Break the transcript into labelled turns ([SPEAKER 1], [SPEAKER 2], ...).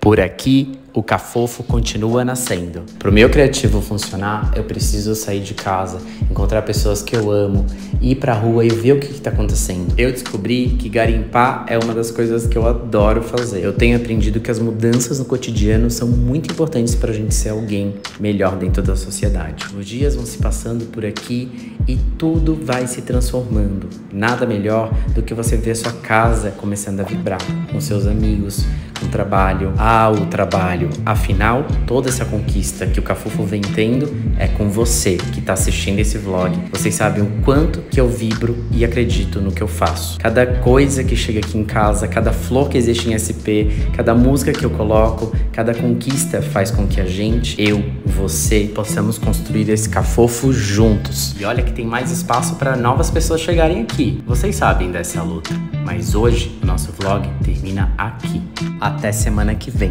[SPEAKER 1] Por aqui, o cafofo continua nascendo. Para o meu criativo funcionar, eu preciso sair de casa, encontrar pessoas que eu amo, ir para a rua e ver o que está acontecendo. Eu descobri que garimpar é uma das coisas que eu adoro fazer. Eu tenho aprendido que as mudanças no cotidiano são muito importantes para a gente ser alguém melhor dentro da sociedade. Os dias vão se passando por aqui e tudo vai se transformando. Nada melhor do que você ver sua casa começando a vibrar com seus amigos, o trabalho, ah, o trabalho. Afinal, toda essa conquista que o Cafufo vem tendo é com você que está assistindo esse vlog. Vocês sabem o quanto que eu vibro e acredito no que eu faço. Cada coisa que chega aqui em casa, cada flor que existe em SP, cada música que eu coloco, cada conquista faz com que a gente, eu, você, possamos construir esse Cafofo juntos. E olha que tem mais espaço para novas pessoas chegarem aqui. Vocês sabem dessa luta. Mas hoje o nosso vlog termina aqui. Até semana que vem.